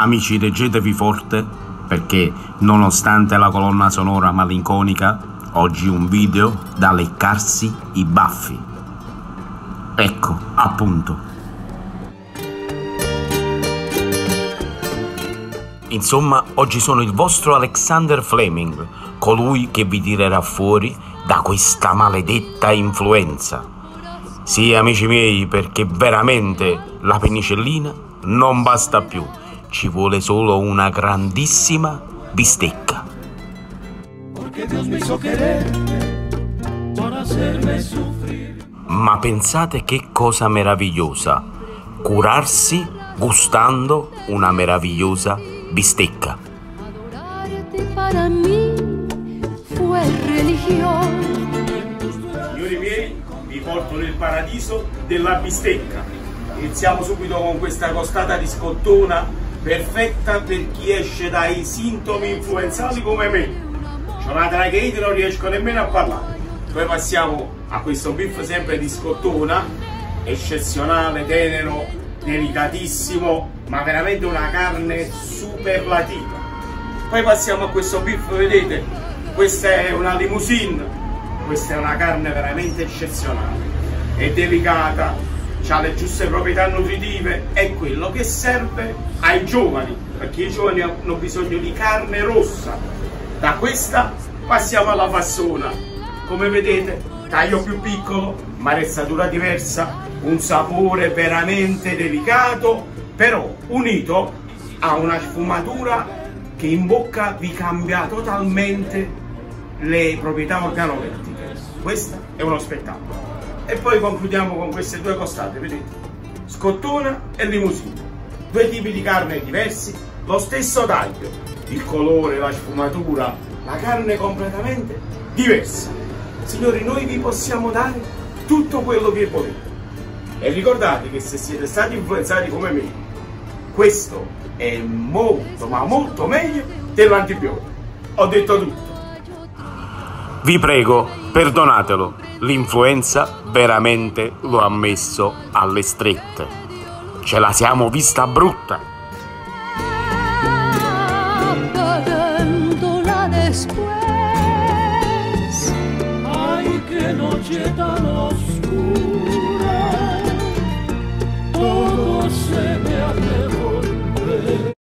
Amici, reggetevi forte perché nonostante la colonna sonora malinconica, oggi un video da leccarsi i baffi. Ecco, appunto. Insomma, oggi sono il vostro Alexander Fleming, colui che vi tirerà fuori da questa maledetta influenza. Sì, amici miei, perché veramente la penicillina non basta più, ci vuole solo una grandissima bistecca. Ma pensate che cosa meravigliosa, curarsi gustando una meravigliosa bistecca. Signori miei, vi porto nel paradiso della bistecca. Iniziamo subito con questa costata di scottona perfetta per chi esce dai sintomi influenzali come me. C'ho una tracheite non riesco nemmeno a parlare. Poi passiamo a questo biff sempre di scottona, eccezionale, tenero, delicatissimo, ma veramente una carne superlativa. Poi passiamo a questo biff, vedete? Questa è una limousine, questa è una carne veramente eccezionale, è delicata, ha le giuste proprietà nutritive, è quello che serve ai giovani, perché i giovani hanno bisogno di carne rossa. Da questa passiamo alla fassona, come vedete taglio più piccolo, ma rezzatura diversa, un sapore veramente delicato, però unito a una sfumatura che in bocca vi cambia totalmente le proprietà organolettiche. Questo è uno spettacolo. E poi concludiamo con queste due costate, vedete? Scottona e limousine. Due tipi di carne diversi, lo stesso taglio, il colore, la sfumatura, la carne completamente diversa. Signori, noi vi possiamo dare tutto quello che volete. E ricordate che se siete stati influenzati come me, questo è molto, ma molto meglio dell'antibiotico. Ho detto tutto. Vi prego, perdonatelo, l'influenza veramente lo ha messo alle strette. Ce la siamo vista brutta. después. Ay, que noche tan oscura.